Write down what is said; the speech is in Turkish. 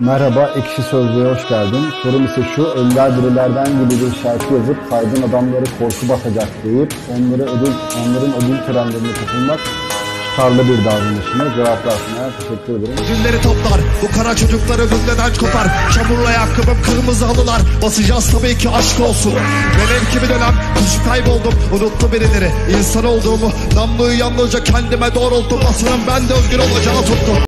Merhaba, Ekşi Sözlüğe hoş geldin. Sorum ise şu, Önder Dirilerden gibi bir şarkı yazıp saydığın adamları korku basacak deyip onları ödül, onların ödül törenlerine katılmak tutarlı bir davranış mı? Cevaplarsın teşekkür ederim. Günleri toplar Bu kara çocukları gündeden kopar Çamurlu ayakkabım kırmızı halılar Basacağız tabii ki aşk olsun Benim gibi dönem kuşu kayboldum Unuttu birileri İnsan olduğumu Namluyu yalnızca kendime doğrulttum Basının ben de özgür olacağını tuttum